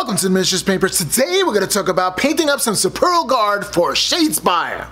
Welcome to the Miniatures Painters. Today we're going to talk about painting up some Sepulchral Guard for Shadespire.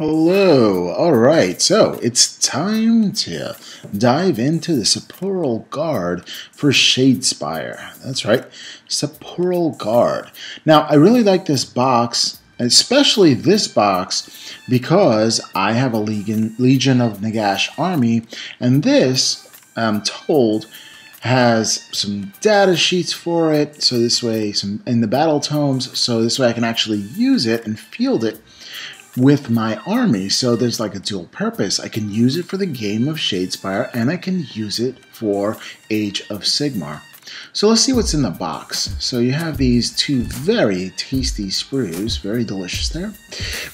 Hello. All right. So it's time to dive into the Sepulchral Guard for Shadespire. That's right. Sepulchral Guard. Now, I really like this box, especially this box, because I have a Legion, Legion of Nagash army, and this, I'm told, has some data sheets for it so this way some in the battle tomes so this way I can actually use it and field it with my army. So there's like a dual purpose. I can use it for the game of Shadespire and I can use it for Age of Sigmar. So let's see what's in the box. So you have these two very tasty sprues, very delicious there,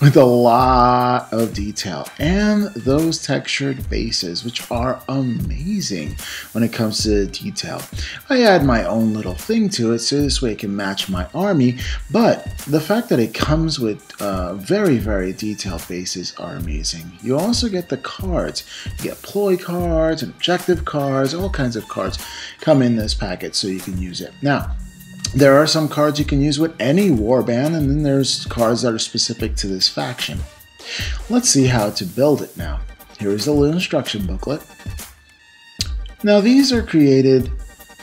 with a lot of detail. And those textured bases, which are amazing when it comes to detail. I add my own little thing to it, so this way it can match my army, but the fact that it comes with uh, very, very detailed bases are amazing. You also get the cards. You get ploy cards and objective cards, all kinds of cards come in this so you can use it. Now, there are some cards you can use with any warband, and then there's cards that are specific to this faction. Let's see how to build it now. Here is the little instruction booklet. Now these are created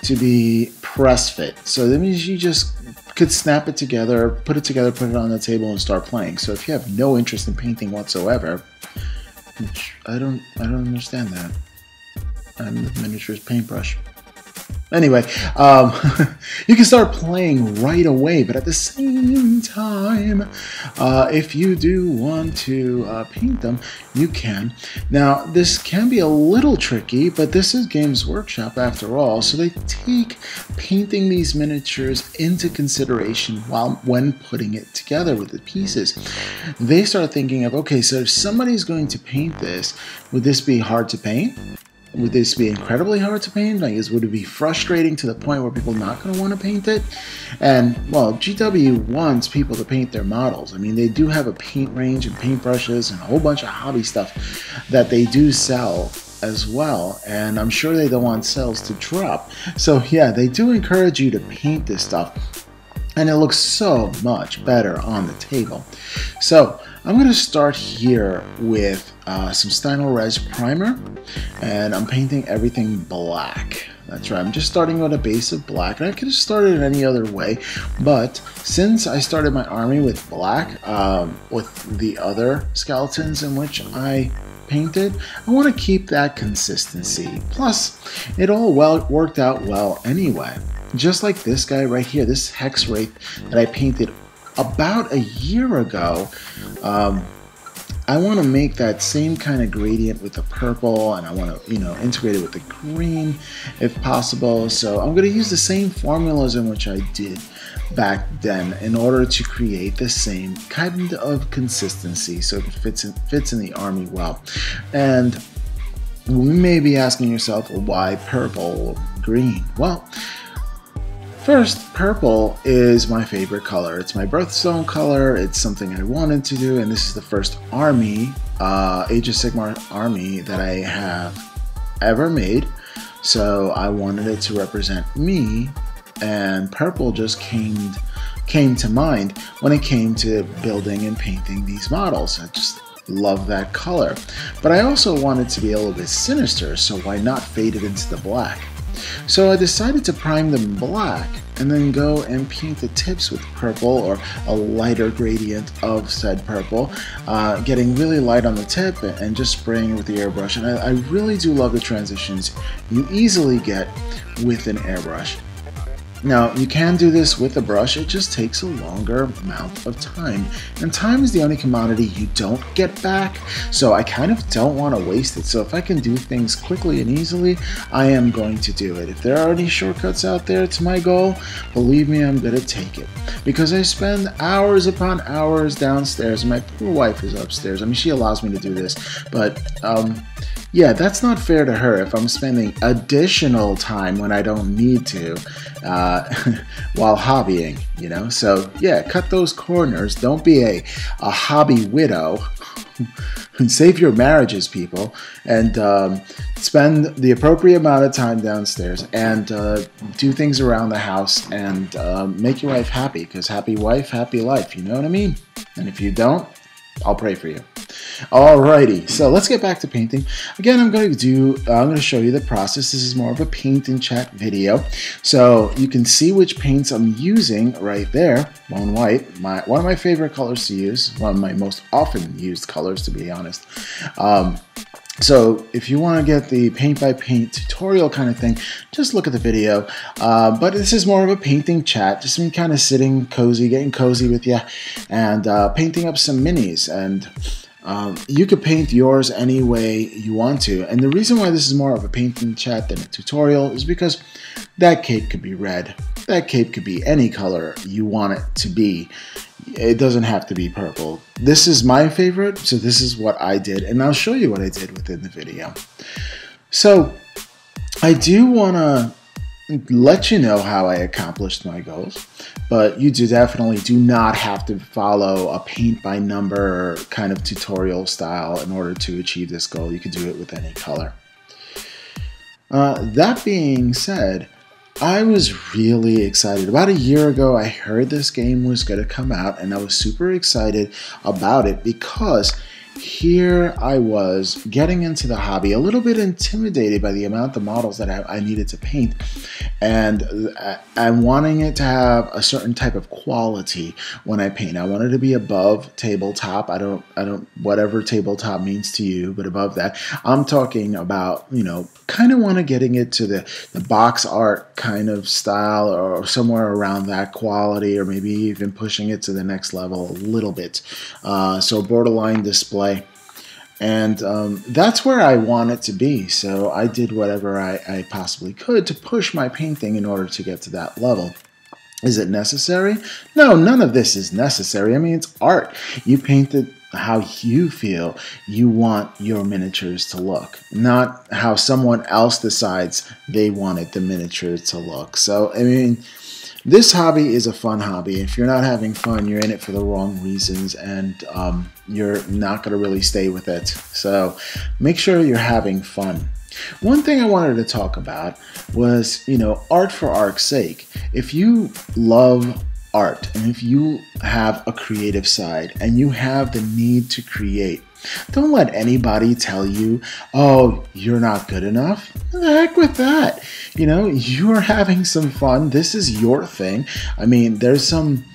to be press fit. So that means you just could snap it together, put it together, put it on the table and start playing. So if you have no interest in painting whatsoever, which I don't I don't understand that. I'm the miniatures paintbrush. Anyway, um, you can start playing right away, but at the same time, uh, if you do want to uh, paint them, you can. Now, this can be a little tricky, but this is Games Workshop after all, so they take painting these miniatures into consideration while when putting it together with the pieces. They start thinking of, okay, so if somebody's going to paint this, would this be hard to paint? Would this be incredibly hard to paint? Like, is would it be frustrating to the point where people not going to want to paint it? And well, GW wants people to paint their models. I mean, they do have a paint range and paintbrushes and a whole bunch of hobby stuff that they do sell as well and i'm sure they don't want sales to drop so yeah they do encourage you to paint this stuff and it looks so much better on the table so I'm going to start here with uh, some Stynylrez primer and I'm painting everything black. That's right, I'm just starting with a base of black and I could have started it any other way but since I started my army with black um, with the other skeletons in which I painted, I want to keep that consistency. Plus, it all well worked out well anyway. Just like this guy right here, this Hex Wraith that I painted about a year ago. Um, I want to make that same kind of gradient with the purple and I want to, you know, integrate it with the green if possible. So I'm going to use the same formulas in which I did back then in order to create the same kind of consistency so it fits in, fits in the army well. And we may be asking yourself, well, why purple, green? Well, First, purple is my favorite color. It's my birthstone color. It's something I wanted to do, and this is the first army, uh, Age of Sigmar army that I have ever made. So I wanted it to represent me, and purple just came came to mind when it came to building and painting these models. I just love that color. But I also wanted to be a little bit sinister, so why not fade it into the black? So I decided to prime them black and then go and paint the tips with purple or a lighter gradient of said purple, uh, getting really light on the tip and just spraying with the airbrush. And I, I really do love the transitions you easily get with an airbrush. Now, you can do this with a brush, it just takes a longer amount of time. And time is the only commodity you don't get back, so I kind of don't want to waste it. So if I can do things quickly and easily, I am going to do it. If there are any shortcuts out there to my goal, believe me, I'm going to take it. Because I spend hours upon hours downstairs, and my poor wife is upstairs. I mean, she allows me to do this, but um, yeah, that's not fair to her if I'm spending additional time when I don't need to uh, while hobbying, you know? So, yeah, cut those corners. Don't be a, a hobby widow. Save your marriages, people, and um, spend the appropriate amount of time downstairs and uh, do things around the house and uh, make your wife happy because happy wife, happy life. You know what I mean? And if you don't, I'll pray for you. Alrighty, so let's get back to painting. Again, I'm going to do, I'm going to show you the process. This is more of a paint and chat video. So you can see which paints I'm using right there, bone white, my, one of my favorite colors to use, one of my most often used colors to be honest. Um, so if you want to get the paint by paint tutorial kind of thing, just look at the video. Uh, but this is more of a painting chat, just me kind of sitting cozy, getting cozy with you, and uh, painting up some minis. And um, you could paint yours any way you want to. And the reason why this is more of a painting chat than a tutorial is because that cape could be red. That cape could be any color you want it to be. It doesn't have to be purple. This is my favorite, so this is what I did, and I'll show you what I did within the video. So, I do want to let you know how I accomplished my goals, but you do definitely do not have to follow a paint by number kind of tutorial style in order to achieve this goal. You can do it with any color. Uh, that being said, I was really excited. About a year ago, I heard this game was going to come out, and I was super excited about it because here I was getting into the hobby, a little bit intimidated by the amount of models that I, I needed to paint, and I'm wanting it to have a certain type of quality when I paint. I wanted to be above tabletop. I don't, I don't, whatever tabletop means to you, but above that, I'm talking about, you know, kind of want to getting it to the the box art kind of style or somewhere around that quality, or maybe even pushing it to the next level a little bit. Uh, so borderline display and um, that's where I want it to be. So I did whatever I, I possibly could to push my painting in order to get to that level. Is it necessary? No, none of this is necessary. I mean, it's art. You paint it how you feel you want your miniatures to look, not how someone else decides they wanted the miniature to look. So, I mean, this hobby is a fun hobby. If you're not having fun, you're in it for the wrong reasons and um, you're not going to really stay with it. So make sure you're having fun. One thing I wanted to talk about was, you know, art for art's sake. If you love art and if you have a creative side and you have the need to create, don't let anybody tell you, oh, you're not good enough. The heck with that. You know, you're having some fun. This is your thing. I mean, there's some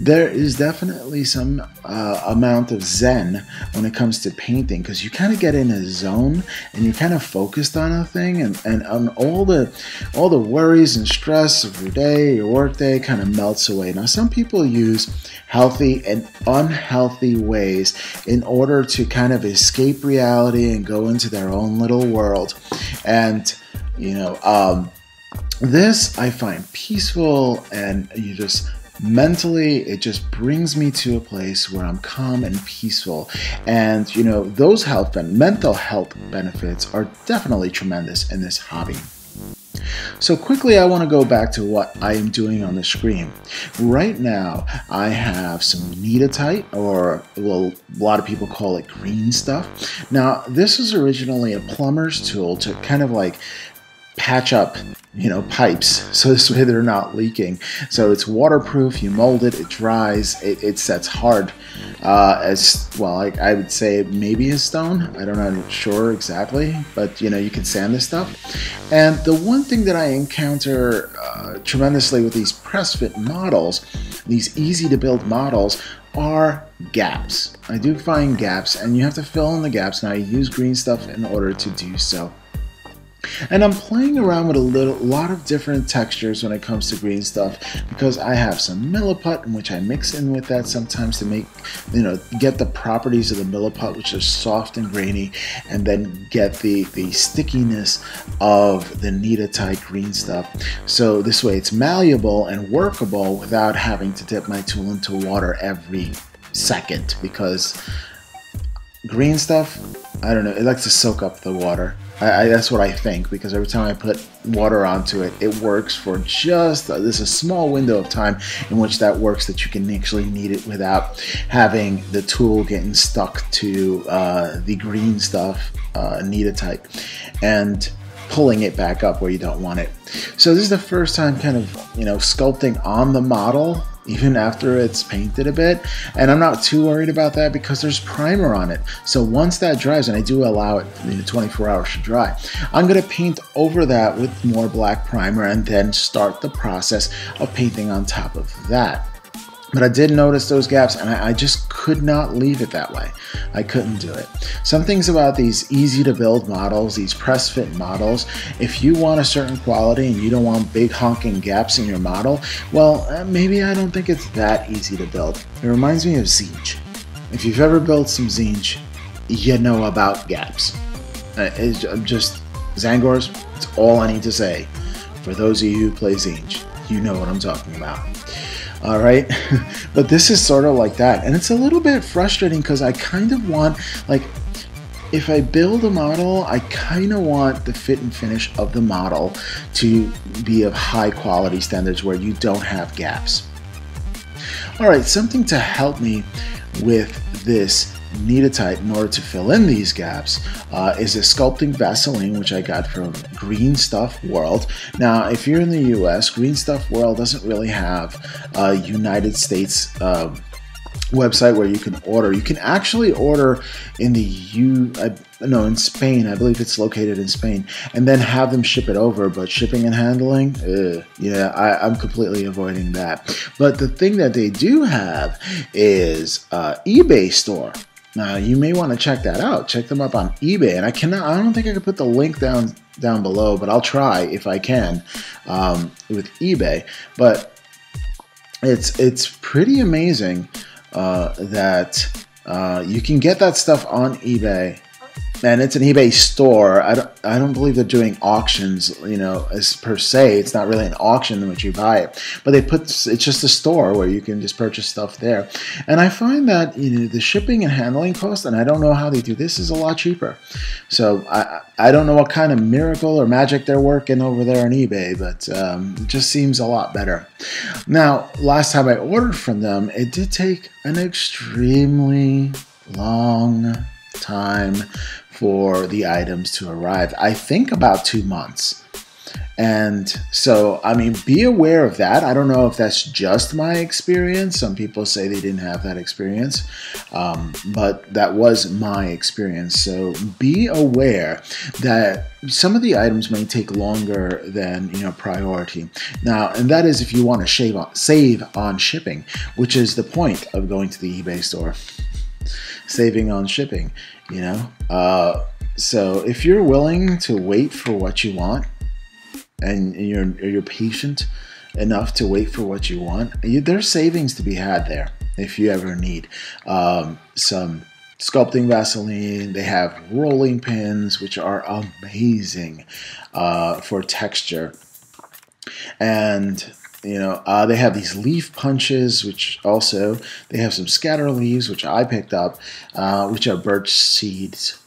there is definitely some uh, amount of zen when it comes to painting because you kind of get in a zone and you're kind of focused on a thing and, and on all the all the worries and stress of your day your work day kind of melts away. Now some people use healthy and unhealthy ways in order to kind of escape reality and go into their own little world. And you know um, this i find peaceful and you just mentally it just brings me to a place where i'm calm and peaceful and you know those health and mental health benefits are definitely tremendous in this hobby so quickly I want to go back to what I am doing on the screen. Right now I have some Kneadatite or well a lot of people call it green stuff. Now this was originally a plumber's tool to kind of like patch up you know pipes so this way they're not leaking. So it's waterproof you mold it it dries it, it sets hard uh, as well I, I, would say maybe a stone I don't know sure exactly but you know you can sand this stuff. And the one thing that I encounter uh, tremendously with these press fit models these easy to build models are gaps. I do find gaps and you have to fill in the gaps now I use green stuff in order to do so and I'm playing around with a little, lot of different textures when it comes to green stuff because I have some milliput in which I mix in with that sometimes to make, you know, get the properties of the milliput which are soft and grainy and then get the, the stickiness of the Kneadatite green stuff. So this way it's malleable and workable without having to dip my tool into water every second because green stuff, I don't know, it likes to soak up the water. I, I, that's what I think because every time I put water onto it, it works for just uh, there's a small window of time in which that works that you can actually knead it without having the tool getting stuck to uh, the green stuff uh, type and pulling it back up where you don't want it. So this is the first time kind of you know sculpting on the model even after it's painted a bit. And I'm not too worried about that because there's primer on it. So once that dries, and I do allow it you know, 24 hours to dry, I'm gonna paint over that with more black primer and then start the process of painting on top of that. But I did notice those gaps and I, I, just could not leave it that way. I couldn't do it. Some things about these easy to build models, these press fit models, if you want a certain quality and you don't want big honking gaps in your model, well, uh, maybe I don't think it's that easy to build. It reminds me of Zinj. If you've ever built some Zinj, you know about gaps. Uh, it's just, Zangors, it's all I need to say. For those of you who play Zinj, you know what I'm talking about all right but this is sort of like that and it's a little bit frustrating because i kind of want like if I build a model, I kind of want the fit and finish of the model to be of high quality standards where you don't have gaps. All right, something to help me with this Kneadatite in order to fill in these gaps uh, is a sculpting Vaseline, which I got from Green Stuff World. Now, if you're in the US, Green Stuff World doesn't really have a United States uh, website where you can order. You can actually order in the U, uh, no, in Spain. I believe it's located in Spain, and then have them ship it over. But shipping and handling, ugh, yeah, I, am completely avoiding that. But the thing that they do have is uh, eBay store. Now you may want to check that out. Check them up on eBay, and I cannot. I don't think I can put the link down down below, but I'll try if I can um, with eBay. But it's it's pretty amazing uh, that uh, you can get that stuff on eBay and it's an eBay store. I don't, I don't believe they're doing auctions, you know, as per se. It's not really an auction in which you buy it, but they put it's just a store where you can just purchase stuff there. And I find that you know the shipping and handling cost, and I don't know how they do this, is a lot cheaper. So I I don't know what kind of miracle or magic they're working over there on eBay, but um, it just seems a lot better. Now, last time I ordered from them, it did take an extremely long time for the items to arrive. I think about two months. And so, I mean, be aware of that. I don't know if that's just my experience. Some people say they didn't have that experience, um, but that was my experience. So be aware that some of the items may take longer than you know priority. Now, and that is if you want to save on, save on shipping, which is the point of going to the eBay store saving on shipping, you know? Uh, so if you're willing to wait for what you want and you're, you're patient enough to wait for what you want, you, there's savings to be had there if you ever need um, some sculpting Vaseline. They have rolling pins, which are amazing uh, for texture. And you know, uh, they have these leaf punches, which also they have some scatter leaves, which I picked up, uh, which are birch seeds.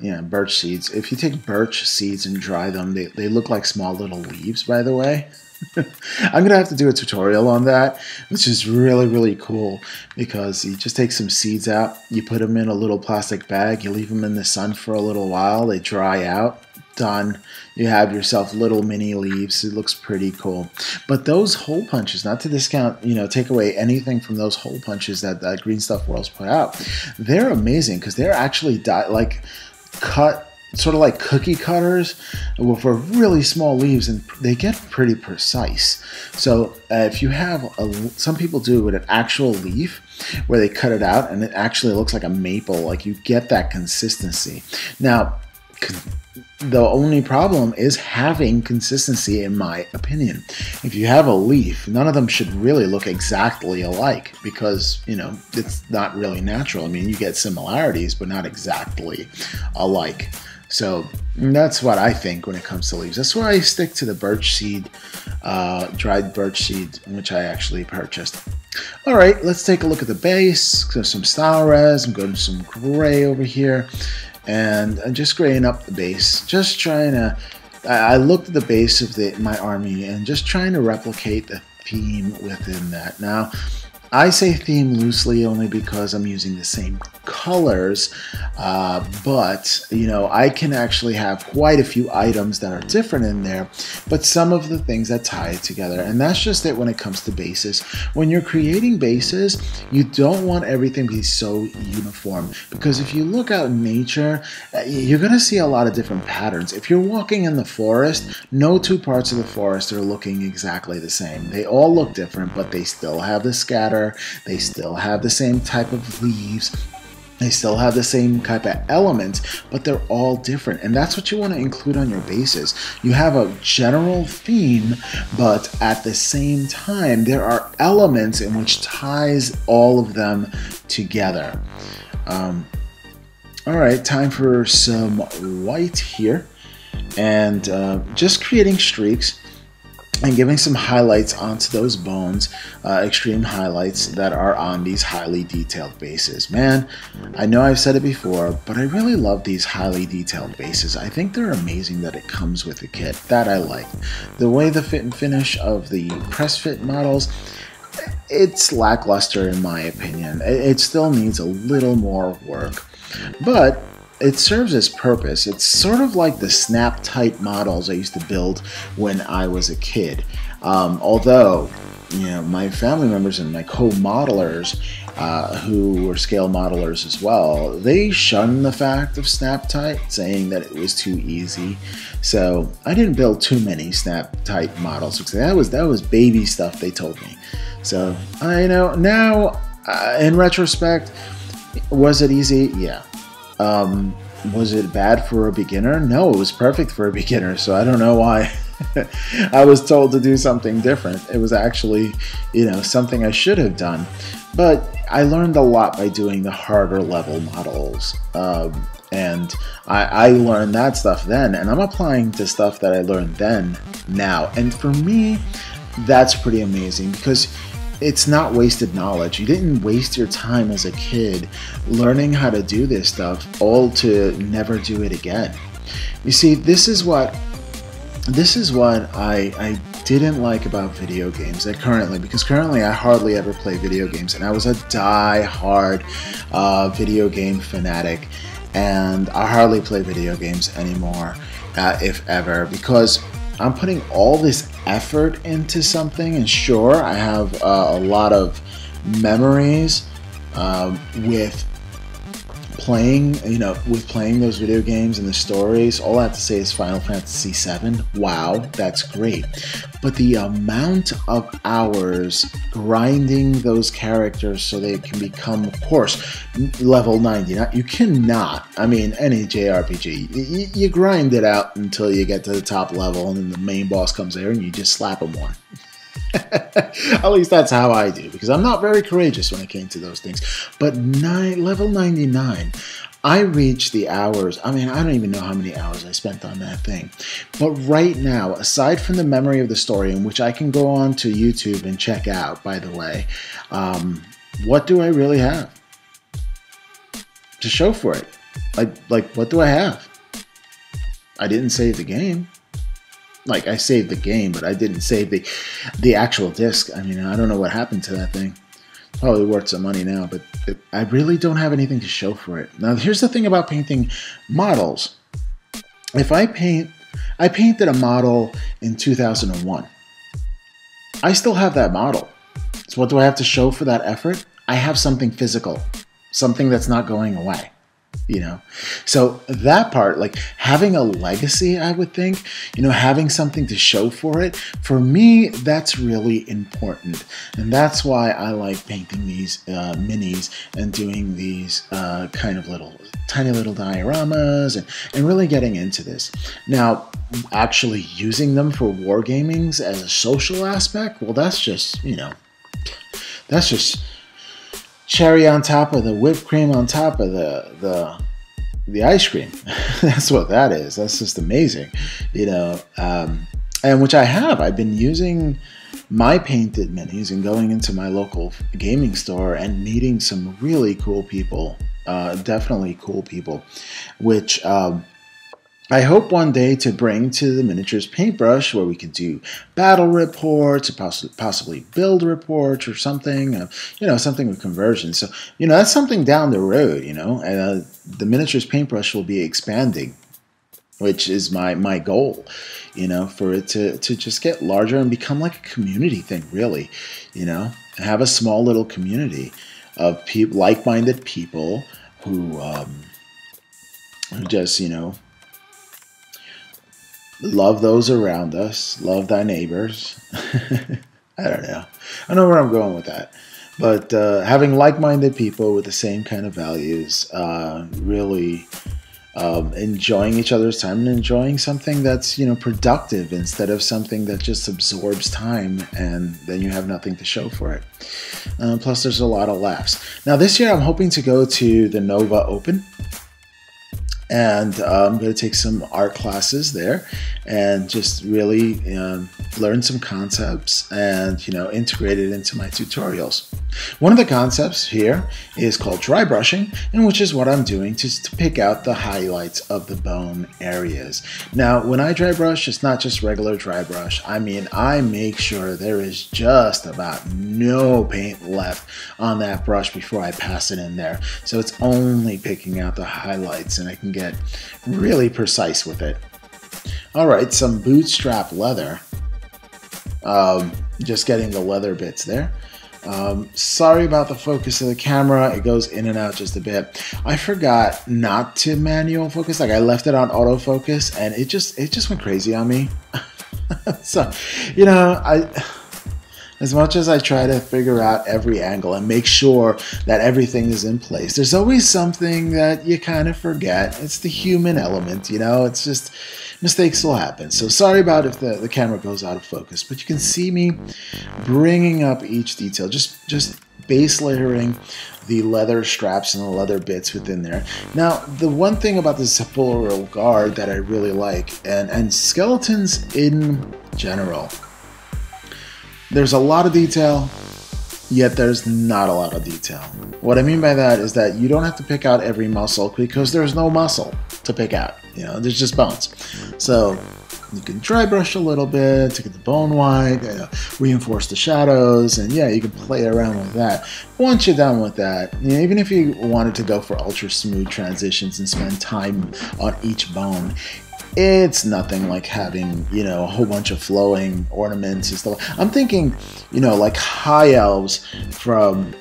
Yeah, birch seeds. If you take birch seeds and dry them, they, they look like small little leaves, by the way. I'm gonna have to do a tutorial on that, which is really really cool because you just take some seeds out, you put them in a little plastic bag, you leave them in the sun for a little while, they dry out, done. You have yourself little mini leaves. It looks pretty cool. But those hole punches, not to discount, you know, take away anything from those hole punches that, that Green Stuff Worlds put out, they're amazing because they're actually di- like cut sort of like cookie cutters for really small leaves and they get pretty precise so uh, if you have a, some people do it with an actual leaf where they cut it out and it actually looks like a maple like you get that consistency now the only problem is having consistency, in my opinion. If you have a leaf, none of them should really look exactly alike because, you know, it's not really natural. I mean, you get similarities, but not exactly alike. So that's what I think when it comes to leaves. That's why I stick to the birch seed, uh, dried birch seed, which I actually purchased. All right, let's take a look at the base. So some Stynylrez. I'm going to some gray over here. And I'm just graying up the base. Just trying to... I looked at the base of the, my army and just trying to replicate the theme within that. Now, I say theme loosely only because I'm using the same colors, uh, but you know, I can actually have quite a few items that are different in there, but some of the things that tie it together. And that's just it when it comes to bases. When you're creating bases, you don't want everything to be so uniform because if you look out in nature, uh, you're to see a lot of different patterns. If you're walking in the forest, no two parts of the forest are looking exactly the same. They all look different, but they still have the scatter they still have the same type of leaves. They still have the same type of elements, but they're all different. And that's what you want to include on your bases. You have a general theme, but at the same time, there are elements in which ties all of them together. Um, all right, time for some white here. And uh, just creating streaks and giving some highlights onto those bones, uh, extreme highlights that are on these highly detailed bases. Man, I know I've said it before, but I really love these highly detailed bases. I think they're amazing that it comes with the kit. That I like. The way the fit and finish of the press fit models, it's lackluster in my opinion. It still needs a little more work. But it serves its purpose. It's sort of like the snap type models I used to build when I was a kid. Um, although, you know, my family members and my co-modelers uh, who were scale modelers as well, they shunned the fact of snap tight, saying that it was too easy. So I didn't build too many snap type models because that was that was baby stuff. They told me. So I know now, uh, in retrospect, was it easy? Yeah. Um, was it bad for a beginner? No, it was perfect for a beginner. So I don't know why I was told to do something different. It was actually, you know, something I should have done. But I learned a lot by doing the harder level models. Um, and I, I learned that stuff then, and I'm applying to stuff that I learned then now. And for me, that's pretty amazing because it's not wasted knowledge. You didn't waste your time as a kid learning how to do this stuff, all to never do it again. You see, this is what this is what I, I didn't like about video games that currently because currently I hardly ever play video games and I was a die-hard uh, video game fanatic and I hardly play video games anymore uh, if ever because I'm putting all this effort into something, and sure, I have uh, a lot of memories uh, with playing, you know, with playing those video games and the stories, all I have to say is Final Fantasy VII. Wow, that's great. But the amount of hours grinding those characters so they can become, of course, level 90. You cannot, I mean, any JRPG, you, you grind it out until you get to the top level and then the main boss comes there and you just slap him one. At least that's how I do, because I'm not very courageous when it came to those things. But nine, level 99, I reached the hours. I mean, I don't even know how many hours I spent on that thing. But right now, aside from the memory of the story, in which I can go on to YouTube and check out, by the way, um, what do I really have to show for it? Like, like, what do I have? I didn't save the game like I saved the game, but I didn't save the the actual disc. I mean, I don't know what happened to that thing. Probably worth some money now, but it, I really don't have anything to show for it. Now, here's the thing about painting models. If I paint, I painted a model in 2001. I still have that model. So what do I have to show for that effort? I have something physical, something that's not going away you know? So that part like having a legacy i would think you know having something to show for it for me that's really important. And that's why i like painting these uh, minis and doing these uh, kind of little tiny little dioramas and, and really getting into this. Now actually using them for wargamings as a social aspect well that's just you know that's just cherry on top of the whipped cream on top of the the the ice cream. That's what that is. That's just amazing. You know, um, and which I have. I've been using my painted minis and going into my local gaming store and meeting some really cool people. Uh, definitely cool people, which um, I hope one day to bring to the miniatures paintbrush where we can do battle reports, poss- possibly build reports or something, uh, you know, something with conversion. So, you know, that's something down the road, you know, and uh, the miniatures paintbrush will be expanding which is my my goal you know for it to to just get larger and become like a community thing really you know have a small little community of people like-minded people who um who just you know love those around us. Love thy neighbors. I don't know. I know where i'm going with that. But uh, having like-minded people with the same kind of values uh, really um, enjoying each other's time and enjoying something that's you know productive instead of something that just absorbs time and then you have nothing to show for it. Um, plus, there's a lot of laughs. Now, this year I'm hoping to go to the Nova Open and uh, I'm going to take some art classes there and just really um, learn some concepts and you know integrate it into my tutorials. One of the concepts here is called dry brushing, and which is what I'm doing to, to pick out the highlights of the bone areas. Now, when I dry brush, it's not just regular dry brush. I mean, I make sure there is just about no paint left on that brush before I pass it in there. So it's only picking out the highlights, and I can get really precise with it. All right, some bootstrap leather. Um, just getting the leather bits there. Um, sorry about the focus of the camera. It goes in and out just a bit. I forgot not to manual focus. Like I left it on autofocus and it just it just went crazy on me. so, you know, I as much as I try to figure out every angle and make sure that everything is in place, there's always something that you kind of forget. It's the human element, you know, it's just mistakes will happen. So sorry about if the, the camera goes out of focus, but you can see me bringing up each detail, just, just base layering the leather straps and the leather bits within there. Now, the one thing about the sepulchral guard that I really like, and, and skeletons in general, there's a lot of detail, yet there's not a lot of detail. What I mean by that is that you don't have to pick out every muscle because there's no muscle to pick out. You know, there's just bones. So you can dry brush a little bit to get the bone white, you know, reinforce the shadows, and yeah, you can play around with that. Once you're done with that, you know, even if you wanted to go for ultra smooth transitions and spend time on each bone, it's nothing like having you know a whole bunch of flowing ornaments and stuff. I'm thinking, you know, like high elves from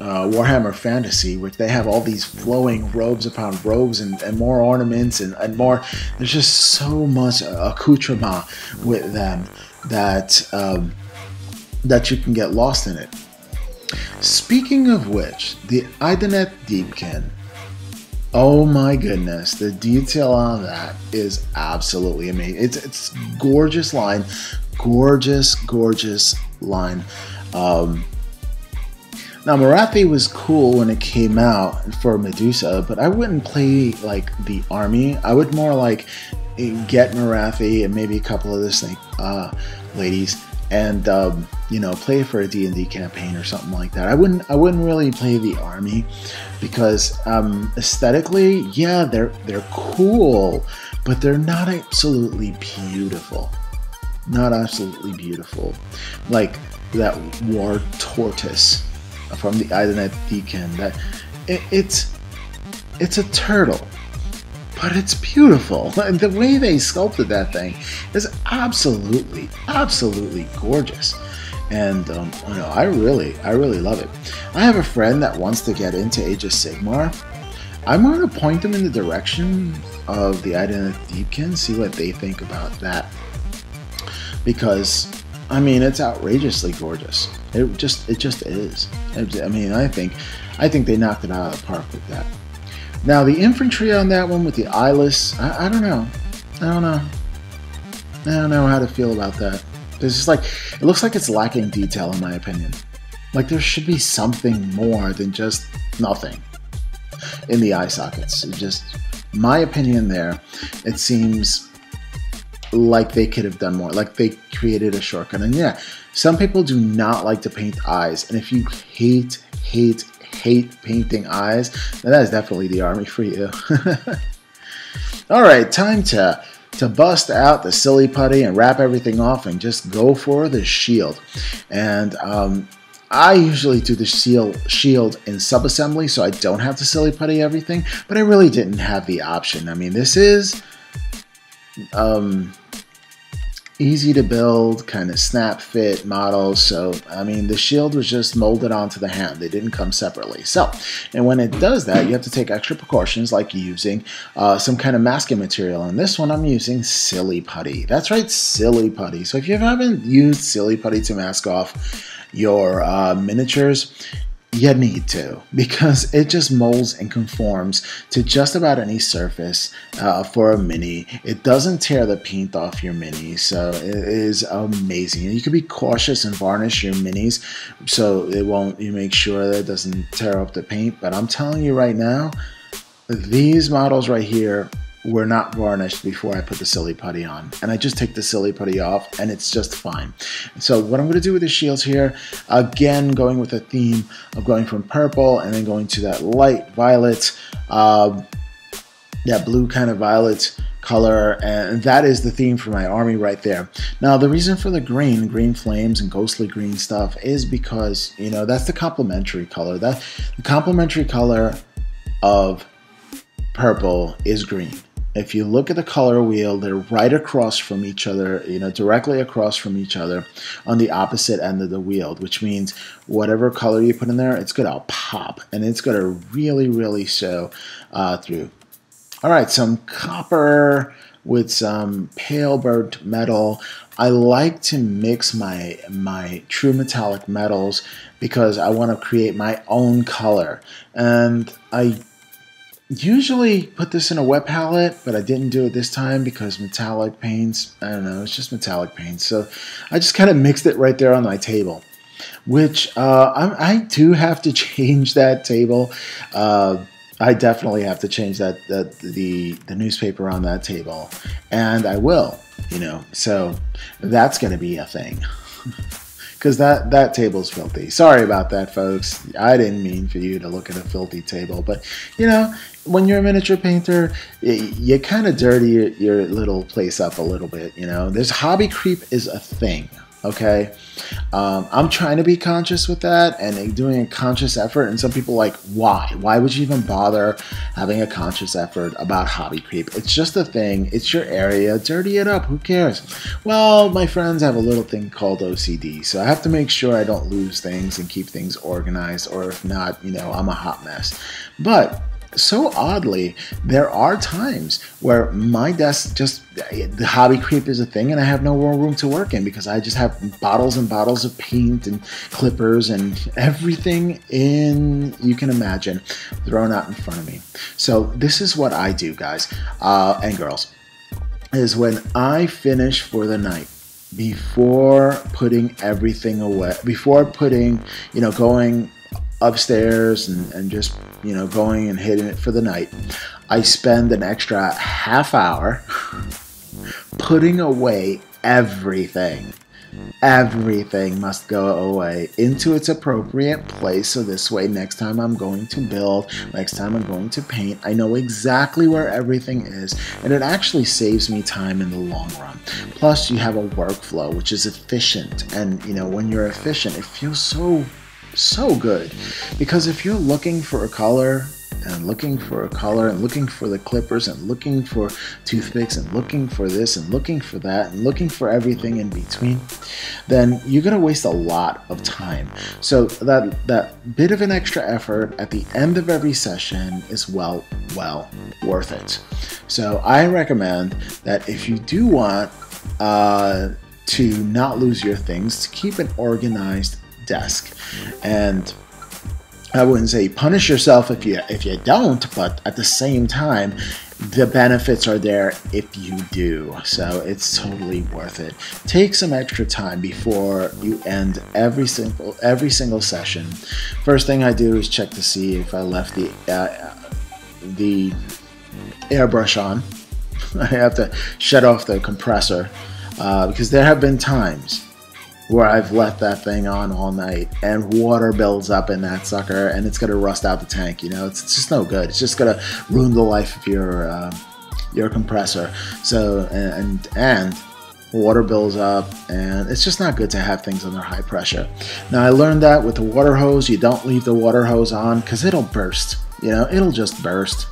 uh, Warhammer Fantasy, which they have all these flowing robes upon robes and, and more ornaments and, and more. There's just so much accoutrement with them that um, that you can get lost in it. Speaking of which, the Idoneth Deepkin Oh my goodness, the detail on that is absolutely amazing. It's it's gorgeous line, gorgeous, gorgeous line. Um, now Morathi was cool when it came out for Medusa, but I wouldn't play like the army. I would more like get Morathi and maybe a couple of this thing uh, ladies and um, you know play for a D&D campaign or something like that. I wouldn't I wouldn't really play the army because um, aesthetically, yeah, they're they're cool, but they're not absolutely beautiful. Not absolutely beautiful, like that war tortoise from the Idoneth Deepkin. That it, it's it's a turtle but it's beautiful. And The way they sculpted that thing is absolutely, absolutely gorgeous. And um, you know, I really, I really love it. I have a friend that wants to get into Age of Sigmar. I'm going to point them in the direction of the Idoneth Deepkin, see what they think about that. Because, I mean, it's outrageously gorgeous. It just, it just is. I mean, I think, I think they knocked it out of the park with that. Now the infantry on that one with the eyeless, I, I don't know. I don't know. I don't know how to feel about that. It's just like it looks like it's lacking detail in my opinion. Like there should be something more than just nothing in the eye sockets. It just my opinion there. It seems like they could have done more, like they created a shortcut. And yeah, some people do not like to paint eyes. And if you hate, hate, hate painting eyes, that is definitely the army for you. All right, time to to bust out the silly putty and wrap everything off and just go for the shield. And um, I usually do the seal, shield in subassembly, so I don't have to silly putty everything, but I really didn't have the option. I mean, this is um, easy to build, kind of snap fit models. So, I mean, the shield was just molded onto the hand. They didn't come separately. So, and when it does that, you have to take extra precautions like using uh, some kind of masking material. And this one, I'm using Silly Putty. That's right, Silly Putty. So if you haven't used Silly Putty to mask off your uh, miniatures, you need to because it just molds and conforms to just about any surface uh, for a mini. It doesn't tear the paint off your mini, so it is amazing. You can be cautious and varnish your minis so it won't. You make sure that it doesn't tear up the paint. But I'm telling you right now, these models right here were not varnished before I put the silly putty on. And I just take the silly putty off and it's just fine. So what I'm going to do with the shields here, again, going with a theme of going from purple and then going to that light violet, uh, that blue kind of violet color and that is the theme for my army right there now the reason for the green green flames and ghostly green stuff is because you know that's the complementary color that the complementary color of purple is green if you look at the color wheel, they're right across from each other, you know, directly across from each other on the opposite end of the wheel, which means whatever color you put in there, it's going to pop and it's going to really, really show uh, through. All right, some copper with some pale burnt metal. I like to mix my my true metallic metals because I want to create my own color. And I usually put this in a wet palette, but I didn't do it this time because metallic paints, I don't know, it's just metallic paints. So I just kind of mixed it right there on my table, which uh, I, I, do have to change that table. Uh, I definitely have to change that, that the the newspaper on that table, and I will, you know. So that's going to be a thing. because that that table's filthy. Sorry about that, folks. I didn't mean for you to look at a filthy table, but you know, when you're a miniature painter, you, kind of dirty your, your, little place up a little bit. You know, this hobby creep is a thing. Okay, um, I'm trying to be conscious with that and doing a conscious effort. And some people like, why? Why would you even bother having a conscious effort about hobby creep? It's just a thing. It's your area. Dirty it up. Who cares? Well, my friends have a little thing called OCD, so I have to make sure I don't lose things and keep things organized. Or if not, you know, I'm a hot mess. But so oddly, there are times where my desk just the hobby creep is a thing, and I have no more room to work in because I just have bottles and bottles of paint and clippers and everything in you can imagine thrown out in front of me. So this is what I do, guys uh, and girls, is when I finish for the night before putting everything away, before putting, you know, going upstairs and, and just you know going and hitting it for the night. I spend an extra half hour putting away everything. Everything must go away into its appropriate place. So this way next time i'm going to build next time i'm going to paint i know exactly where everything is and it actually saves me time in the long run. Plus you have a workflow which is efficient. And you know when you're efficient it feels so so good. Because if you're looking for a color and looking for a color and looking for the clippers and looking for toothpicks and looking for this and looking for that and looking for everything in between then you're going to waste a lot of time. So that that bit of an extra effort at the end of every session is well well worth it. So i recommend that if you do want uh, to not lose your things to keep an organized desk. And I wouldn't say punish yourself if you if you don't, but at the same time, the benefits are there if you do. So it's totally worth it. Take some extra time before you end every single every single session. First thing I do is check to see if I left the uh, the airbrush on I have to shut off the compressor uh, because there have been times where I've left that thing on all night and water builds up in that sucker and it's gonna rust out the tank. You know, it's, it's just no good. It's just gonna ruin the life of your uh, your compressor. So and and water builds up and it's just not good to have things under high pressure. Now I learned that with the water hose, you don't leave the water hose on because it'll burst. You know, it'll just burst.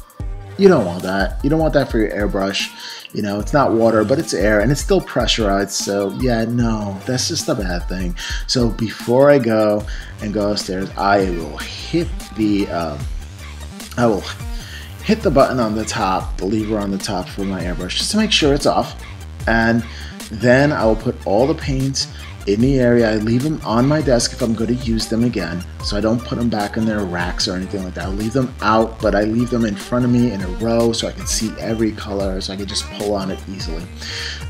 You don't want that. You don't want that for your airbrush. You know, it's not water, but it's air and it's still pressurized. So, yeah, no, that's just a bad thing. So, before I go and go upstairs, I will hit the, um, I will hit the button on the top, the lever on the top for my airbrush, just to make sure it's off. And then I will put all the paints in the area. I leave them on my desk if I'm going to use them again. So I don't put them back in their racks or anything like that. I leave them out, but I leave them in front of me in a row so I can see every color so I can just pull on it easily.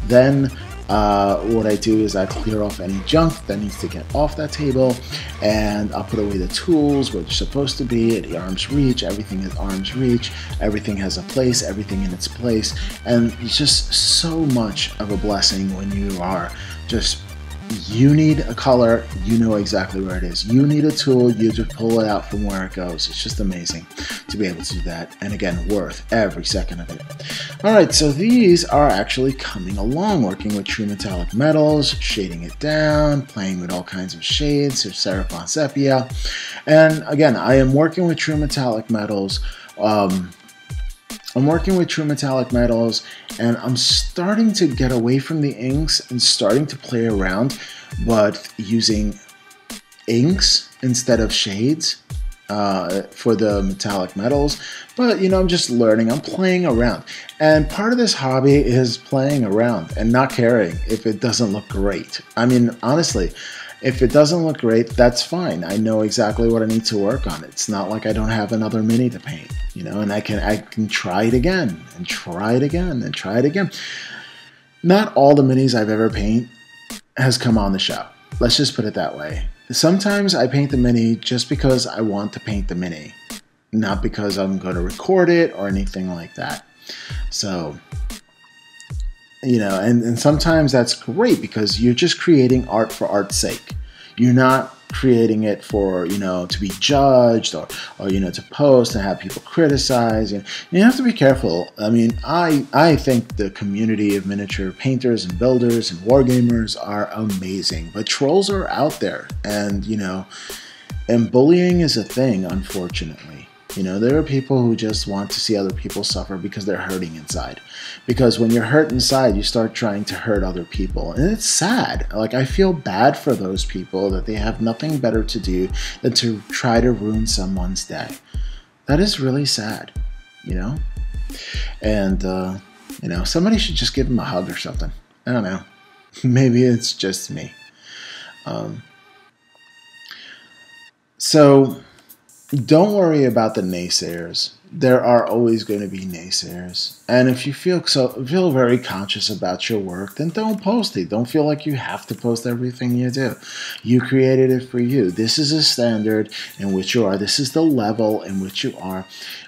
Then uh, what I do is I clear off any junk that needs to get off that table and I'll put away the tools where they're supposed to be at the arm's reach. Everything is arm's reach. Everything has a place, everything in its place. And it's just so much of a blessing when you are just you need a color, you know exactly where it is. You need a tool, you just pull it out from where it goes. It's just amazing to be able to do that. And again, worth every second of it. All right, so these are actually coming along, working with true metallic metals, shading it down, playing with all kinds of shades, of Seraphim Sepia. And again, I am working with true metallic metals. Um, I'm working with true metallic metals and I'm starting to get away from the inks and starting to play around, but using inks instead of shades uh, for the metallic metals. But you know, I'm just learning, I'm playing around. And part of this hobby is playing around and not caring if it doesn't look great. I mean, honestly, if it doesn't look great, that's fine. I know exactly what I need to work on. It's not like I don't have another mini to paint, you know, and I can I can try it again and try it again and try it again. Not all the minis I've ever paint has come on the show. Let's just put it that way. Sometimes I paint the mini just because I want to paint the mini, not because I'm going to record it or anything like that. So you know and, and sometimes that's great because you're just creating art for art's sake. You're not creating it for you know to be judged or or you know to post and have people criticize and you have to be careful. I mean i i think the community of miniature painters and builders and wargamers are amazing but trolls are out there and you know and bullying is a thing unfortunately. You know, there are people who just want to see other people suffer because they're hurting inside. Because when you're hurt inside, you start trying to hurt other people. And it's sad. Like, I feel bad for those people that they have nothing better to do than to try to ruin someone's day. That is really sad, you know? And, uh, you know, somebody should just give them a hug or something. I don't know. Maybe it's just me. Um, so, don't worry about the naysayers. There are always going to be naysayers. And if you feel so feel very conscious about your work, then don't post it. Don't feel like you have to post everything you do. You created it for you. This is a standard in which you are. This is the level in which you are.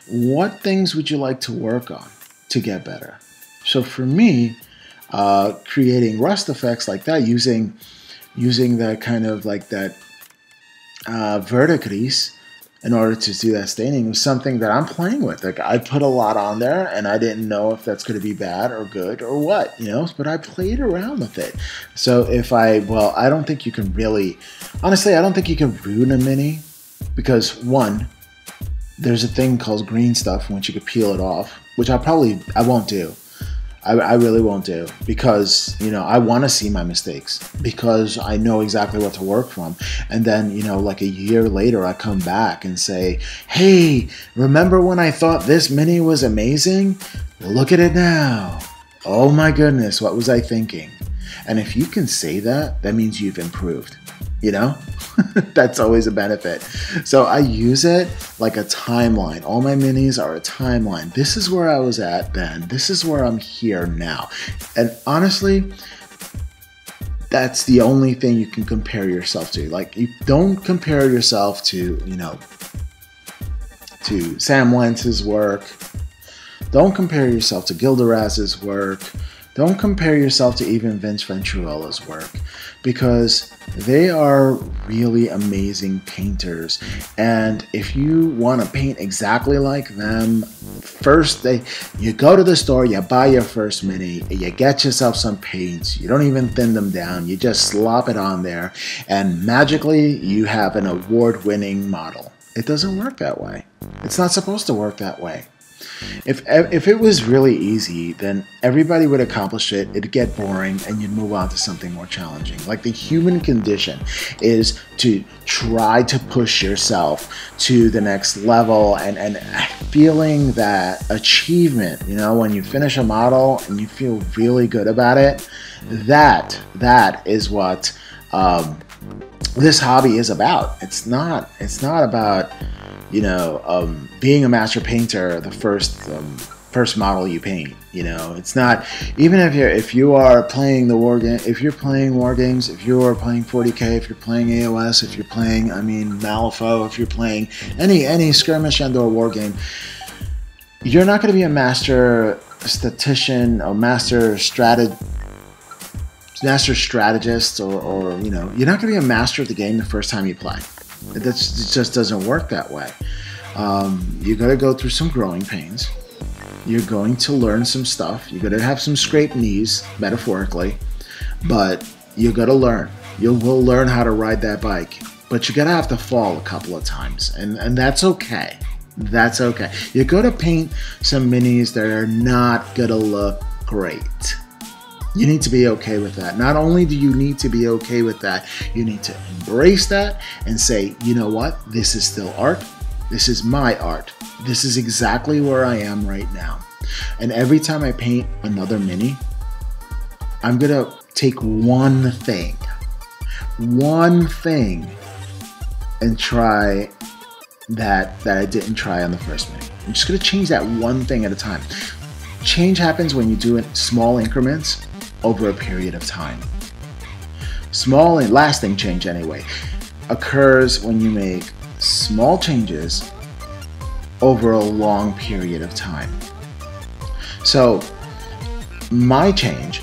What things would you like to work on to get better? So for me, uh, creating rust effects like that using using that kind of like that uh, verdigris in order to do that staining was something that I'm playing with. Like I put a lot on there and I didn't know if that's going to be bad or good or what, you know, but I played around with it. So if I, well, I don't think you can really, honestly, I don't think you can ruin a mini because one, there's a thing called green stuff once you can peel it off, which I probably, I won't do. I, I really won't do because you know I want to see my mistakes because I know exactly what to work from. And then you know, like a year later, I come back and say, "Hey, remember when I thought this mini was amazing? Look at it now! Oh my goodness, what was I thinking?" And if you can say that, that means you've improved. You know. That's always a benefit. So I use it like a timeline. All my minis are a timeline. This is where I was at then. This is where I'm here now. And honestly, that's the only thing you can compare yourself to. Like you don't compare yourself to, you know, to Sam Wentz's work, Don't compare yourself to Gilderaz's work. Don't compare yourself to even Vince Venturella's work because they are really amazing painters. And if you want to paint exactly like them, first they you go to the store, you buy your first mini, you get yourself some paints. You don't even thin them down. You just slop it on there and magically you have an award-winning model. It doesn't work that way. It's not supposed to work that way. If if it was really easy, then everybody would accomplish it. It'd get boring, and you'd move on to something more challenging. Like the human condition is to try to push yourself to the next level, and and feeling that achievement. You know, when you finish a model and you feel really good about it, that that is what. Um, this hobby is about. It's not. It's not about you know, um, being a master painter, the first um, first model you paint. You know, it's not even if you're if you are playing the war game, if you're playing war games, if you are playing 40k, if you're playing AOS, if you're playing, I mean, Malifaux, if you're playing any any skirmish and/or war game, you're not going to be a master statistician or master strategist master strategist or, or you know you're not going to be a master of the game the first time you play that's, it just doesn't work that way. Um, you got to go through some growing pains. You're going to learn some stuff. You're going to have some scraped knees, metaphorically, but you're going to learn. You will learn how to ride that bike, but you're going to have to fall a couple of times, and, and that's okay. That's okay. You're going to paint some minis that are not going to look great. You need to be okay with that. Not only do you need to be okay with that, you need to embrace that and say, you know what? This is still art. This is my art. This is exactly where I am right now. And every time I paint another mini, I'm going to take one thing, one thing, and try that that I didn't try on the first mini. I'm just going to change that one thing at a time. Change happens when you do it small increments over a period of time. Small and lasting change, anyway, occurs when you make small changes over a long period of time. So, my change,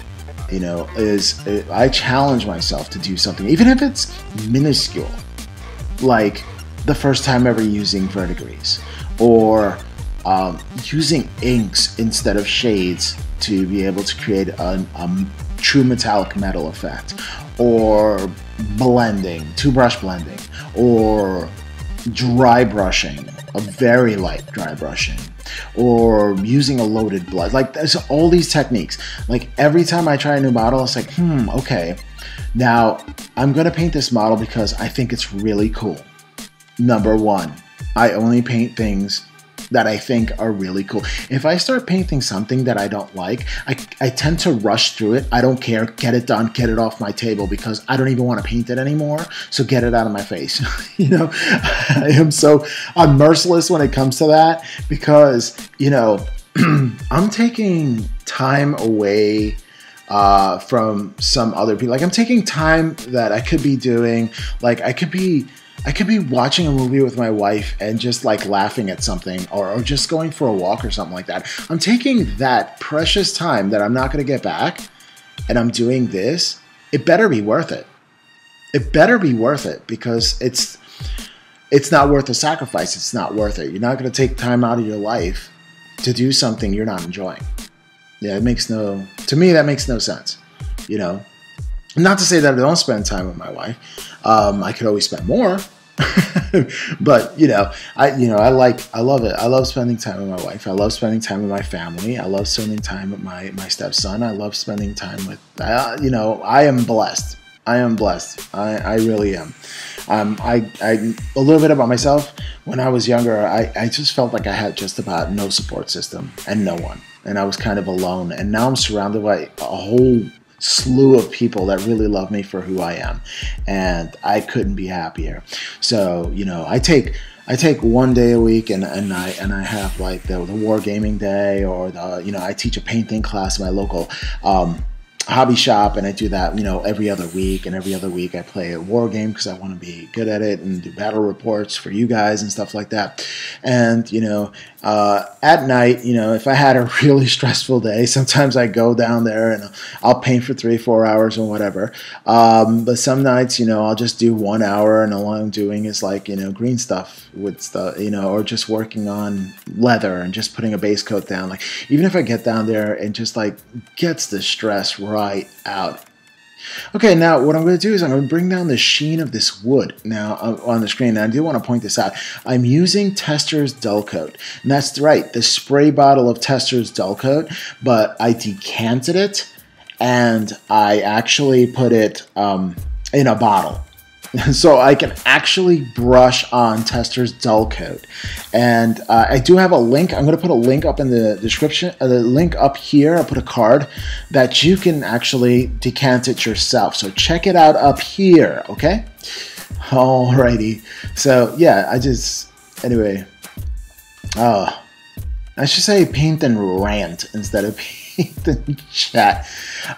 you know, is I challenge myself to do something, even if it's minuscule, like the first time ever using verdigris, or um, using inks instead of shades to be able to create a, a true metallic metal effect, or blending, two brush blending, or dry brushing, a very light dry brushing, or using a loaded blood. Like there's all these techniques. Like every time I try a new model, it's like, hmm, okay. Now I'm gonna paint this model because I think it's really cool. Number one, I only paint things that I think are really cool. If I start painting something that I don't like, I, I tend to rush through it. I don't care. Get it done. Get it off my table because I don't even want to paint it anymore. So get it out of my face. you know, I am so I'm merciless when it comes to that because, you know, I'm taking time away uh, from some other people. Like I'm taking time that I could be doing. Like I could be I could be watching a movie with my wife and just like laughing at something or, or just going for a walk or something like that. I'm taking that precious time that I'm not going to get back and I'm doing this. It better be worth it. It better be worth it because it's it's not worth the sacrifice. It's not worth it. You're not going to take time out of your life to do something you're not enjoying. Yeah, it makes no to me that makes no sense. You know, not to say that I don't spend time with my wife. Um, I could always spend more, but you know, I you know I like I love it. I love spending time with my wife. I love spending time with my family. I love spending time with my my stepson. I love spending time with uh, you know I am blessed. I am blessed. I, I really am. Um, I, I a little bit about myself. When I was younger, I, I just felt like I had just about no support system and no one, and I was kind of alone. And now I'm surrounded by a whole slew of people that really love me for who I am, and I couldn't be happier. So you know, I take I take one day a week and, and I and I have like the, the war gaming day or the you know I teach a painting class in my local um, hobby shop and I do that, you know, every other week. And every other week I play a war game because I want to be good at it and do battle reports for you guys and stuff like that. And, you know, uh, at night, you know, if I had a really stressful day, sometimes I go down there and I'll paint for three, four hours or whatever. Um, but some nights, you know, I'll just do one hour and all I'm doing is like, you know, green stuff with stuff, you know, or just working on leather and just putting a base coat down. Like, even if I get down there and just like gets the stress right out Okay, now what I'm going to do is I'm going to bring down the sheen of this wood now uh, on the screen. And I do want to point this out. I'm using Testors Dull Coat. And that's right, the spray bottle of Testors Dull Coat, but I decanted it and I actually put it um, in a bottle. so I can actually brush on Testors Dull Coat. And uh, I do have a link. I'm going to put a link up in the description, uh, the link up here. I'll put a card that you can actually decant it yourself. So check it out up here, okay? Alrighty. So yeah, I just, anyway, uh, I should say paint and rant instead of paint and chat.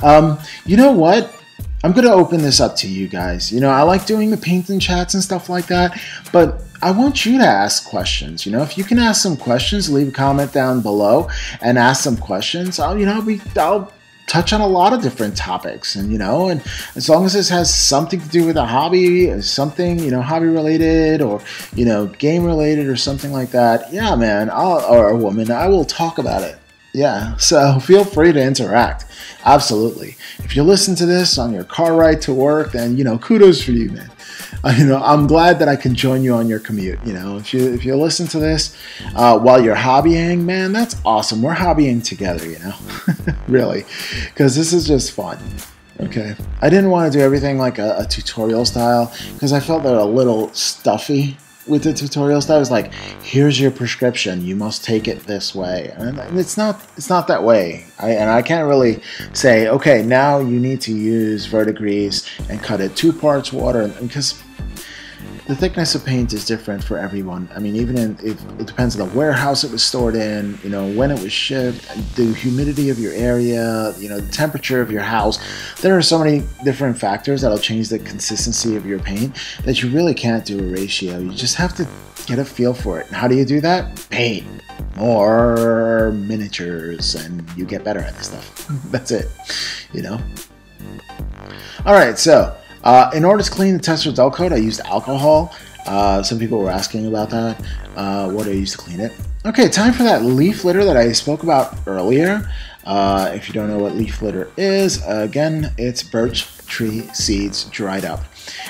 Um, you know what? I'm going to open this up to you guys. You know, I like doing the paint and chats and stuff like that, but I want you to ask questions. You know, if you can ask some questions, leave a comment down below and ask some questions. I'll, you know, I'll be, I'll touch on a lot of different topics and you know and as long as this has something to do with a hobby something you know hobby related or you know game related or something like that yeah man I'll, or a woman i will talk about it yeah, so feel free to interact. Absolutely. If you listen to this on your car ride to work, then you know, kudos for you, man. Uh, you know, I'm glad that I can join you on your commute. You know, if you if you listen to this uh, while you're hobbying, man, that's awesome. We're hobbying together. You know, really, because this is just fun. Okay, I didn't want to do everything like a, a tutorial style because I felt that a little stuffy with the tutorial stuff is like here's your prescription. You must take it this way. And it's not it's not that way. I, and i can't really say okay now you need to use verdigris and cut it two parts water because the thickness of paint is different for everyone. I mean, even in, if it depends on the warehouse it was stored in, you know, when it was shipped, the humidity of your area, you know, the temperature of your house. There are so many different factors that'll change the consistency of your paint that you really can't do a ratio. You just have to get a feel for it. How do you do that? Paint more miniatures and you get better at this stuff. That's it, you know? All right, so uh, in order to clean the Testors Dull Coat, I used alcohol. Uh, some people were asking about that. Uh, what do I used to clean it. Okay, time for that leaf litter that I spoke about earlier. Uh, if you don't know what leaf litter is, again, it's birch tree seeds dried up.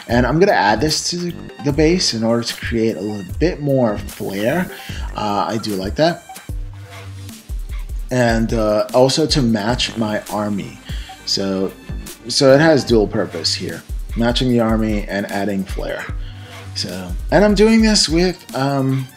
And I'm going to add this to the base in order to create a little bit more flair. Uh, I do like that. And uh, also to match my army. So, so it has dual purpose here matching the army and adding flair. So, and I'm doing this with um,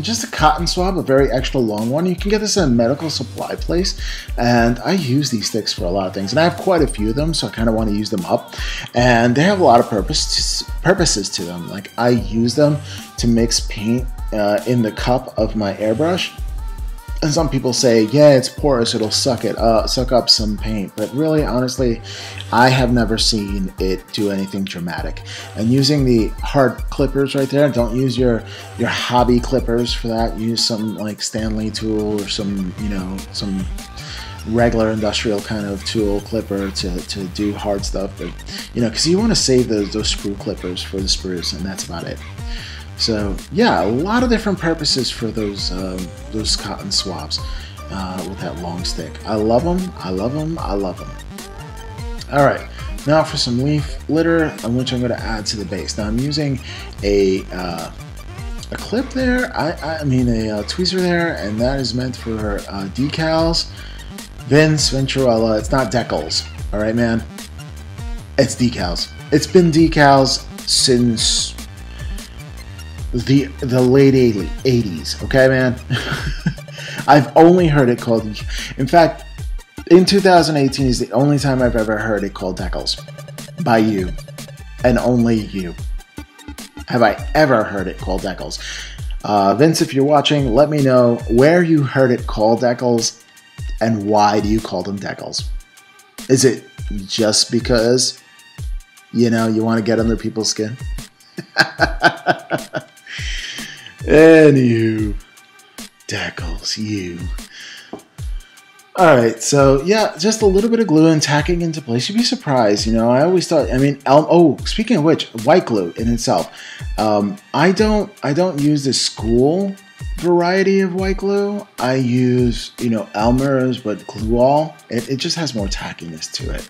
just a cotton swab, a very extra long one. You can get this in a medical supply place, and I use these sticks for a lot of things. And I have quite a few of them, so I kind of want to use them up. And they have a lot of purpose to, purposes to them. Like I use them to mix paint uh, in the cup of my airbrush and some people say, yeah, it's porous, it'll suck it, uh, suck up some paint. But really, honestly, I have never seen it do anything dramatic. And using the hard clippers right there, don't use your your hobby clippers for that. Use some like Stanley tool or some, you know, some regular industrial kind of tool clipper to, to do hard stuff. But you know, because you want to save those those screw clippers for the sprues, and that's about it. So yeah, a lot of different purposes for those um, those cotton swabs uh, with that long stick. I love them. I love them. I love them. All right, now for some leaf litter, which I'm going to add to the base. Now I'm using a uh, a clip there. I, I mean a, a, tweezer there, and that is meant for uh, decals. Vince Venturella. It's not decals. All right, man. It's decals. It's been decals since the the late 80s. Okay, man. I've only heard it called. In fact, in 2018 is the only time I've ever heard it called decals by you, and only you. Have I ever heard it called decals? Uh, Vince, if you're watching, let me know where you heard it called decals and why do you call them decals. Is it just because, you know, you want to get under people's skin? Anywho, Deckles, you. All right, so yeah, just a little bit of glue and tacking into place. You'd be surprised, you know. I always thought. I mean, oh, speaking of which, white glue in itself. Um, I don't, I don't use the school variety of white glue. I use, you know, Elmer's, but glue all. It, it just has more tackiness to it.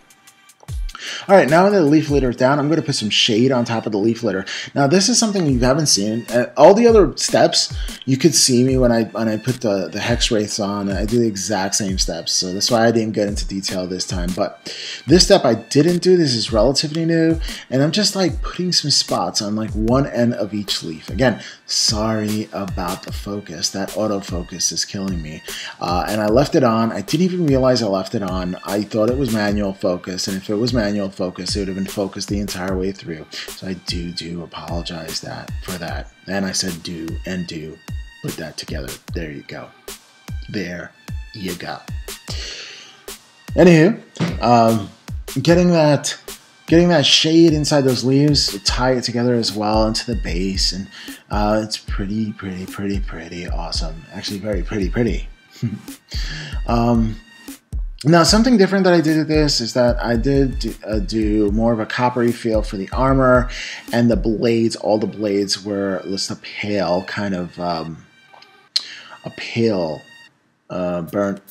All right, now that the leaf litter is down, I'm going to put some shade on top of the leaf litter. Now, this is something you haven't seen. Uh, all the other steps, you could see me when I when I put the, the Hexwraiths on. I do the exact same steps, so that's why I didn't get into detail this time. But this step I didn't do. This is relatively new, and I'm just like putting some spots on like one end of each leaf. Again, sorry about the focus. That autofocus is killing me. Uh, and I left it on. I didn't even realize I left it on. I thought it was manual focus, and if it was manual focus. It would have been focused the entire way through. So I do do apologize that for that. And I said do and do. Put that together. There you go. There you go. Anywho, um, getting that getting that shade inside those leaves, tie it together as well into the base, and uh, it's pretty, pretty, pretty, pretty awesome. Actually, very pretty, pretty. um, now, something different that I did with this is that I did do, uh, do, more of a coppery feel for the armor, and the blades, all the blades were just a pale kind of um, a pale uh, burnt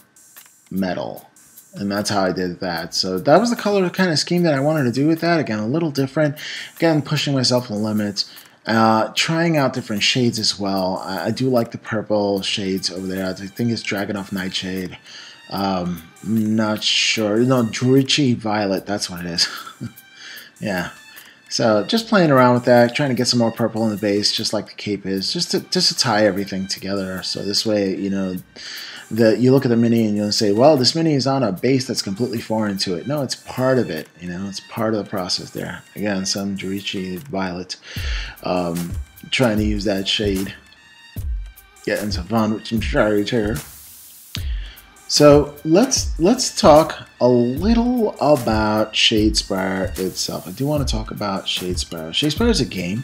metal. And that's how I did that. So that was the color kind of scheme that I wanted to do with that. Again, a little different. Again, pushing myself to the limits. Uh, trying out different shades as well. I, I, do like the purple shades over there. I think it's Drakenhof Nightshade. Um, not sure. No, Druchii Violet. That's what it is. yeah. So just playing around with that, trying to get some more purple in the base, just like the cape is, just to just to tie everything together. So this way, you know, the you look at the mini and you'll say, well, this mini is on a base that's completely foreign to it. No, it's part of it. You know, it's part of the process there. Again, some Druchii Violet. Um, trying to use that shade, getting some fun with. So let's let's talk a little about Shadespire itself. I do want to talk about Shadespire. Shadespire is a game.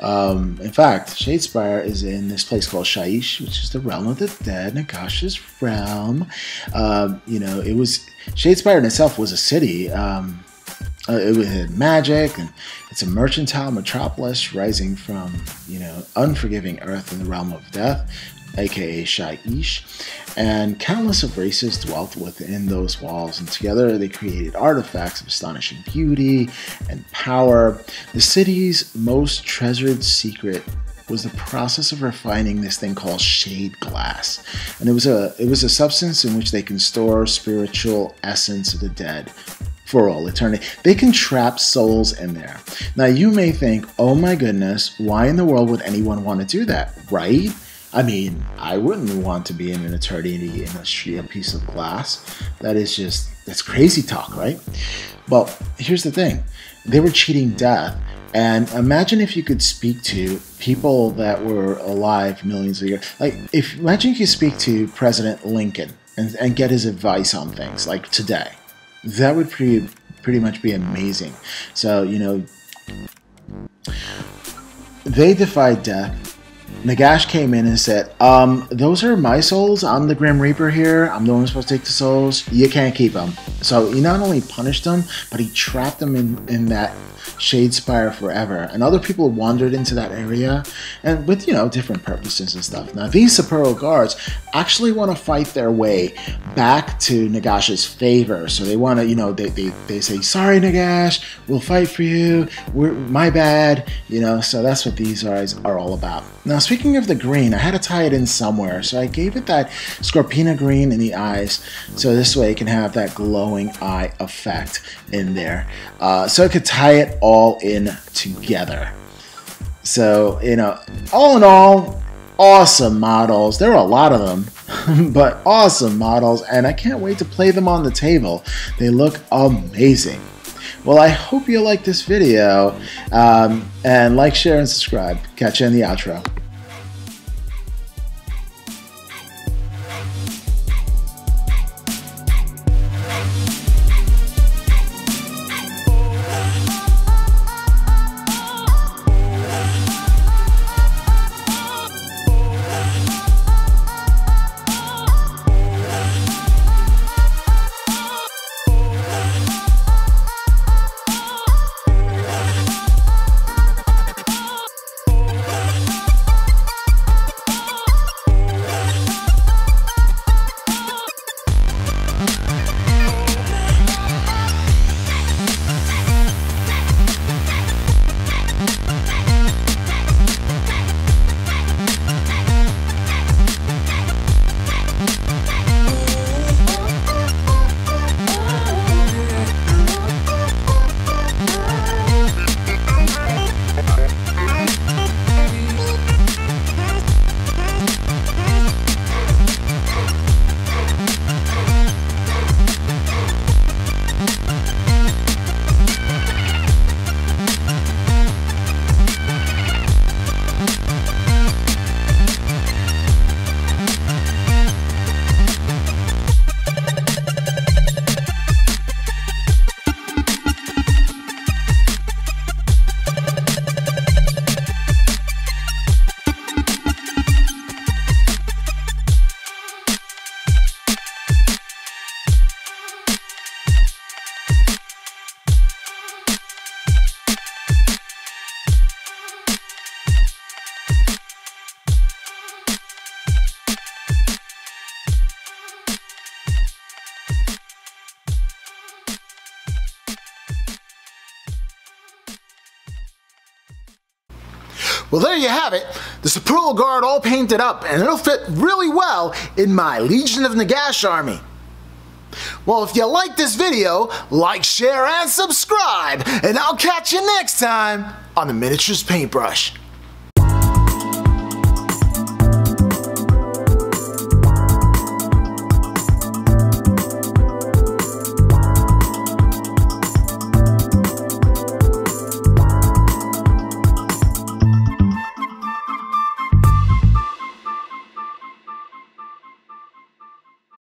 Um, in fact, Shadespire is in this place called Shyish, which is the realm of the dead, Nagash's realm. Um, you know, it was Shadespire in itself was a city. Um, uh, it had magic, and it's a mercantile metropolis rising from you know unforgiving earth in the realm of death aka Shyish, and countless of races dwelt within those walls, and together they created artifacts of astonishing beauty and power. The city's most treasured secret was the process of refining this thing called shade glass, and it was a it was a substance in which they can store spiritual essence of the dead for all eternity. They can trap souls in there. Now you may think, "Oh my goodness, why in the world would anyone want to do that?" Right? I mean, I wouldn't want to be in an eternity in a, piece of glass. That is just, that's crazy talk, right? Well, here's the thing they were cheating death. And imagine if you could speak to people that were alive millions of years. Like, if imagine if you speak to President Lincoln and, and get his advice on things like today. That would pretty pretty much be amazing. So you know, they defied death Nagash came in and said, um, those are my souls. I'm the Grim Reaper here. I'm the one who's supposed to take the souls. You can't keep them. So he not only punished them, but he trapped them in, in that Shadespire forever. And other people wandered into that area and with, you know, different purposes and stuff. Now, these Sepulchral guards actually want to fight their way back to Nagash's favor. So they want to, you know, they, they, they say, sorry, Nagash, we'll fight for you. We're my bad. You know, so that's what these guys are all about. Now, speaking of the green, I had to tie it in somewhere. So I gave it that Scorpion green in the eyes. So this way it can have that glowing eye effect in there. Uh, so I could tie it all in together. So, you know, all in all, awesome models. There are a lot of them, but awesome models, and I can't wait to play them on the table. They look amazing. Well, I hope you like this video, um, and like, share, and subscribe. Catch you in the outro. Well, there you have it. The Sepulchral Guard all painted up, and it'll fit really well in my Legion of Nagash army. Well, if you like this video, like, share, and subscribe, and I'll catch you next time on the Miniatures Paintbrush.